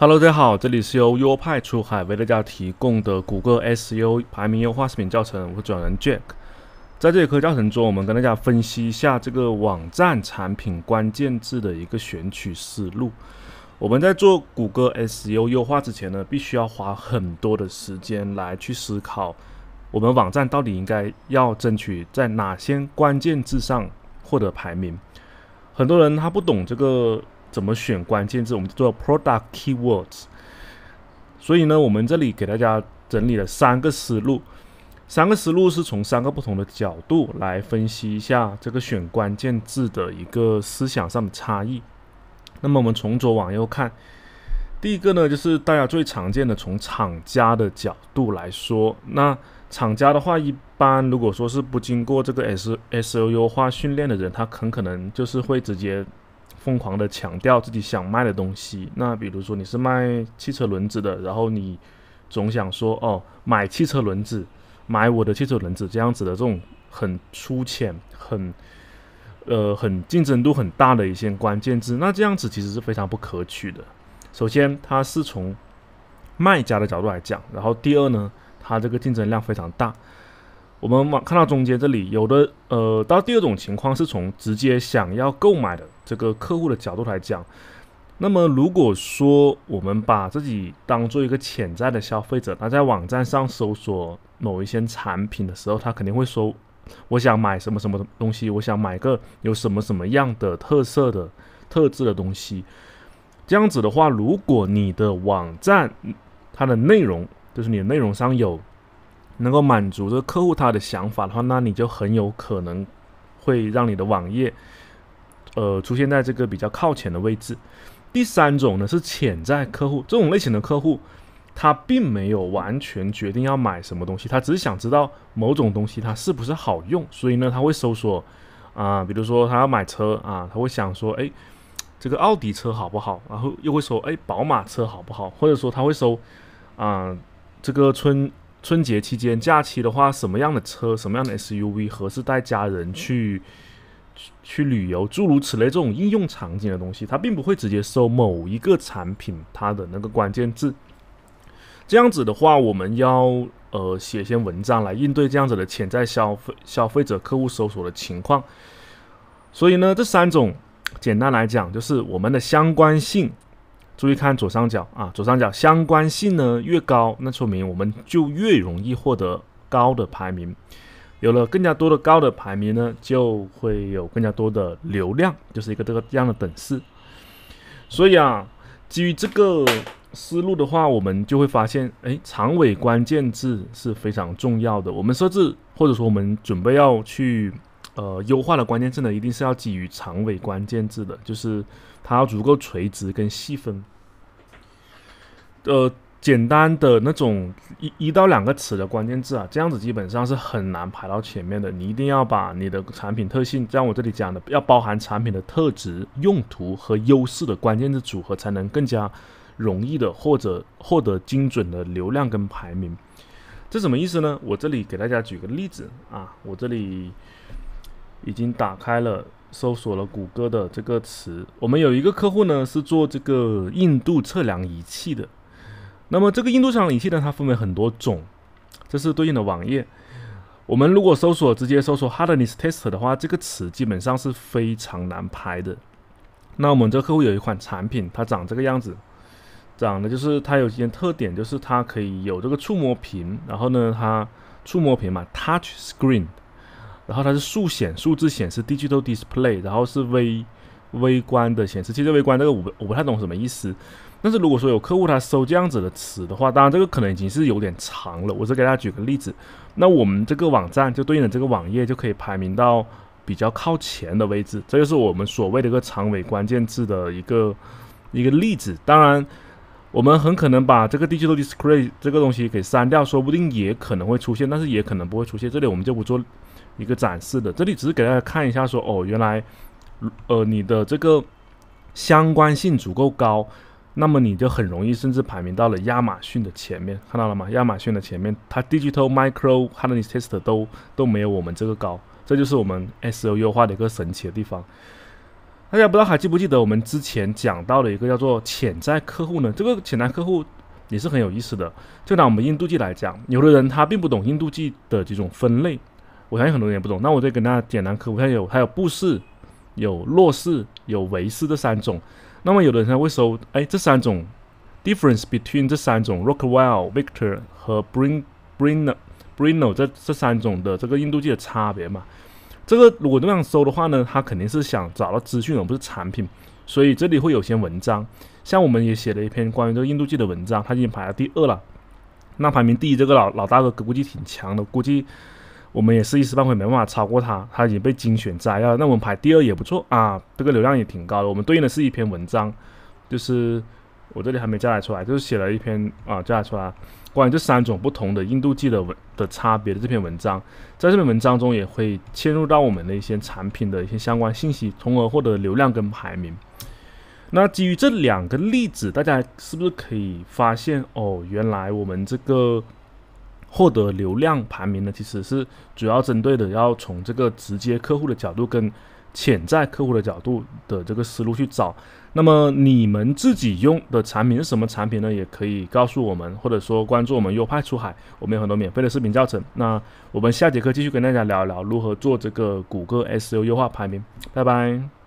Hello，大家好，这里是由优派出海为大家提供的谷歌 SEO 排名优化视频教程，我是转人 Jack。在这节课教程中，我们跟大家分析一下这个网站产品关键字的一个选取思路。我们在做谷歌 SEO 优化之前呢，必须要花很多的时间来去思考，我们网站到底应该要争取在哪些关键字上获得排名。很多人他不懂这个。怎么选关键字？我们做 product keywords。所以呢，我们这里给大家整理了三个思路，三个思路是从三个不同的角度来分析一下这个选关键字的一个思想上的差异。那么我们从左往右看，第一个呢，就是大家最常见的，从厂家的角度来说，那厂家的话，一般如果说是不经过这个 S S O 优化训练的人，他很可能就是会直接。疯狂的强调自己想卖的东西，那比如说你是卖汽车轮子的，然后你总想说哦，买汽车轮子，买我的汽车轮子这样子的这种很粗浅、很呃很竞争度很大的一些关键字，那这样子其实是非常不可取的。首先，它是从卖家的角度来讲，然后第二呢，它这个竞争量非常大。我们往看到中间这里有的呃，到第二种情况是从直接想要购买的这个客户的角度来讲，那么如果说我们把自己当做一个潜在的消费者，他在网站上搜索某一些产品的时候，他肯定会说我想买什么什么东西，我想买个有什么什么样的特色的特质的东西。这样子的话，如果你的网站它的内容就是你的内容上有。能够满足这个客户他的想法的话，那你就很有可能会让你的网页，呃，出现在这个比较靠前的位置。第三种呢是潜在客户，这种类型的客户，他并没有完全决定要买什么东西，他只是想知道某种东西它是不是好用，所以呢他会搜索啊，比如说他要买车啊，他会想说，哎，这个奥迪车好不好？然后又会说，哎，宝马车好不好？或者说他会搜啊，这个春。春节期间假期的话，什么样的车、什么样的 SUV 合适带家人去去旅游？诸如此类这种应用场景的东西，它并不会直接搜某一个产品它的那个关键字。这样子的话，我们要呃写些文章来应对这样子的潜在消费消费者客户搜索的情况。所以呢，这三种简单来讲，就是我们的相关性。注意看左上角啊，左上角相关性呢越高，那说明我们就越容易获得高的排名。有了更加多的高的排名呢，就会有更加多的流量，就是一个这个这样的等式。所以啊，基于这个思路的话，我们就会发现，哎，长尾关键字是非常重要的。我们设置或者说我们准备要去呃优化的关键字呢，一定是要基于长尾关键字的，就是它要足够垂直跟细分。呃，简单的那种一一到两个词的关键字啊，这样子基本上是很难排到前面的。你一定要把你的产品特性，像我这里讲的，要包含产品的特质、用途和优势的关键字组合，才能更加容易的或者获得精准的流量跟排名。这什么意思呢？我这里给大家举个例子啊，我这里已经打开了搜索了谷歌的这个词。我们有一个客户呢，是做这个硬度测量仪器的。那么这个硬度测量仪器呢，它分为很多种，这是对应的网页。我们如果搜索直接搜索 hardness test 的话，这个词基本上是非常难排的。那我们这客户有一款产品，它长这个样子，长的就是它有一些特点，就是它可以有这个触摸屏，然后呢，它触摸屏嘛，touch screen，然后它是数显数字显示 digital display，然后是微微观的显示器。这微观这个我我不太懂什么意思。但是如果说有客户他搜这样子的词的话，当然这个可能已经是有点长了。我是给大家举个例子，那我们这个网站就对应的这个网页就可以排名到比较靠前的位置，这就是我们所谓的一个长尾关键字的一个一个例子。当然，我们很可能把这个 digital display 这个东西给删掉，说不定也可能会出现，但是也可能不会出现。这里我们就不做一个展示的，这里只是给大家看一下，说哦，原来呃你的这个相关性足够高。那么你就很容易，甚至排名到了亚马逊的前面，看到了吗？亚马逊的前面，它 Digital Micro harness test 都都没有我们这个高，这就是我们 SEO 优化的一个神奇的地方。大家不知道还记不记得我们之前讲到的一个叫做潜在客户呢？这个潜在客户也是很有意思的。就拿我们印度记来讲，有的人他并不懂印度记的几种分类，我相信很多人也不懂。那我再跟大家简单科普，一下有还有布氏、有洛氏、有维氏这三种。那么有的人他会说，哎，这三种 difference between 这三种 Rockwell、Victor 和 Brin Brino Brino 这这三种的这个印度计的差别嘛？这个如果这样搜的话呢，他肯定是想找到资讯而不是产品，所以这里会有些文章，像我们也写了一篇关于这个印度记的文章，它已经排到第二了。那排名第一这个老老大哥估计挺强的，估计我们也是一时半会没办法超过他，他已经被精选摘要。那我们排第二也不错啊，这个流量也挺高的。我们对应的是一篇文章，就是我这里还没加载出来，就是写了一篇啊，加载出来。关于这三种不同的印度记的文的差别的这篇文章，在这篇文章中也会嵌入到我们的一些产品的一些相关信息，从而获得流量跟排名。那基于这两个例子，大家是不是可以发现哦？原来我们这个获得流量排名呢，其实是主要针对的要从这个直接客户的角度跟潜在客户的角度的这个思路去找。那么你们自己用的产品是什么产品呢？也可以告诉我们，或者说关注我们优派出海，我们有很多免费的视频教程。那我们下节课继续跟大家聊一聊如何做这个谷歌 SEO 优化排名。拜拜。